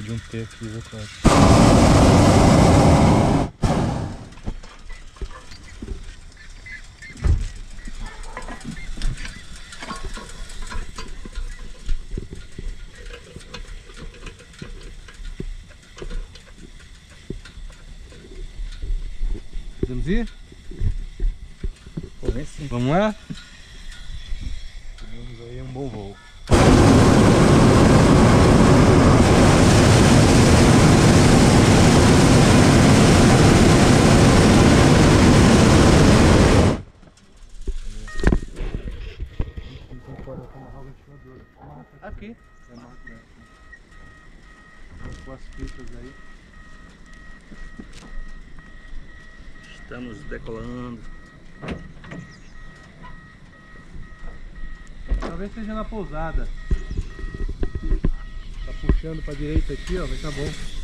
Precisa de um T aqui, viu, Cláudio? Podemos ir? Pô. Vamos lá? Tivemos aí um bom voo. Aqui. Com as fitas aí. Estamos decolando. Talvez seja na pousada. Tá puxando pra direita aqui, ó, vai tá bom.